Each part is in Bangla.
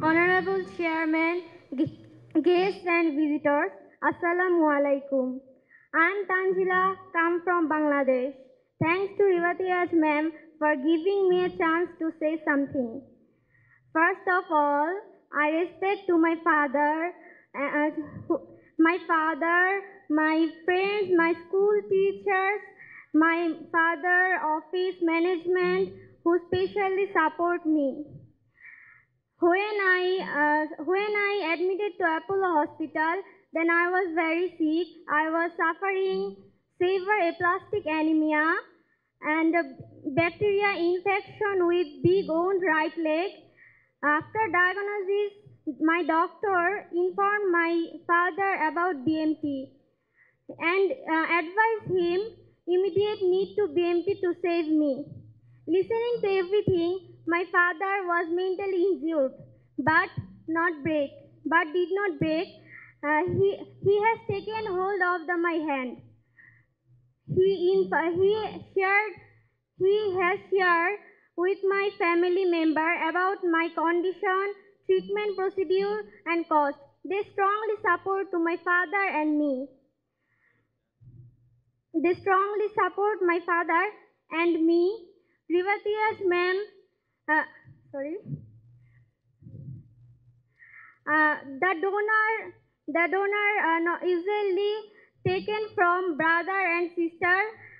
Honorable Chairman, guests and visitors, Assalamu alaikum. I am Tanjila, come from Bangladesh. Thanks to Rivatiaz ma'am for giving me a chance to say something. First of all, I respect to my father, uh, my father, my friends, my school teachers, my father office management who specially support me. When I uh, when I admitted to Apollo Hospital, then I was very sick. I was suffering severe aplastic anemia and bacteria infection with big wound right leg. After diagnosis, my doctor informed my father about BMT and uh, advised him immediate need to BMT to save me. Listening to everything, my father was mentally injured, but not break, but did not break. Uh, he he has taken hold of the, my hand. He he shared he has shared with my family member about my condition, treatment procedure, and cost. They strongly support to my father and me. They strongly support my father and me. Rivatias ma'am, sorry. Uh, the donor, the donor uh, no, usually taken from brother and sister.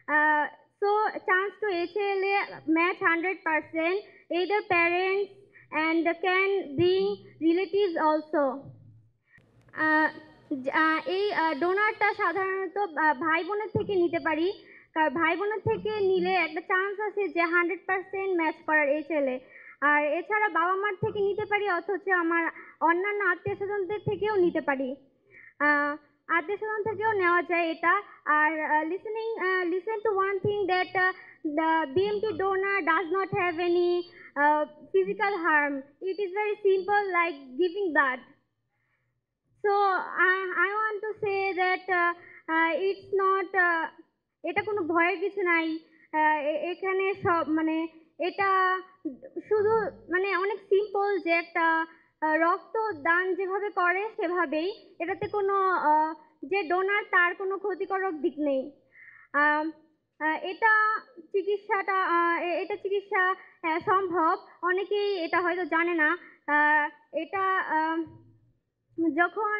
Uh, so chance to HLA match 100%. Either parents and can bring relatives also. এই ডোনারটা সাধারণত ভাই বোনের থেকে নিতে পারি ভাই বোনের থেকে নিলে একটা চান্স আছে যে হান্ড্রেড পার্সেন্ট ম্যাচ করার এই ছেলে আর এছাড়া বাবা মার থেকে নিতে পারি অথচ আমার অন্যান্য আত্মীয় স্বজনদের থেকেও নিতে পারি। আত্মীয় স্বজন থেকেও নেওয়া যায় এটা। আর listening listen to one thing that the BMT donor does not have any physical harm it is very simple like giving blood So uh, I want to say that uh, uh, it's not uh, এটা কোনো ভয়ের কিছু নাই। এখানে সব মানে এটা শুধু মানে অনেক সিম্পল যে একটা আহ, রক্ত দান যেভাবে করে সেভাবেই এটাতে কোনো যে ডোনার তার কোনো ক্ষতিকারক দিক নেই। এটা চিকিৎসাটা এটা চিকিৎসা সম্ভব। অনেকেই এটা হয়তো জানে না। এটা যখন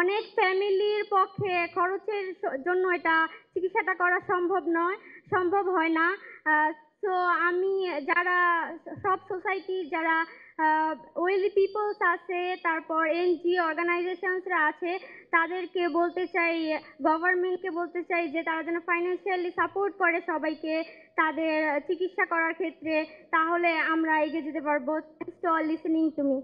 অনেক ফ্যামিলির পক্ষে খরচের জন্য এটা চিকিৎসাটা করা সম্ভব নয়, সম্ভব হয় না। তো আমি যারা সব সোসাইটির যারা ওয়েলি পিপলস আছে, তারপর এনজিও অর্গানাইজেশনসরা আছে, তাদেরকে বলতে চাই, গভর্নমেন্টকে বলতে চাই যে তারা যেন ফাইন্যান্সিয়ালি সাপোর্ট করে সবাইকে তাদের চিকিৎসা করার ক্ষেত্রে, তাহলে আমরা এগিয়ে যেতে পারব। All listening to me